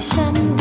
山身。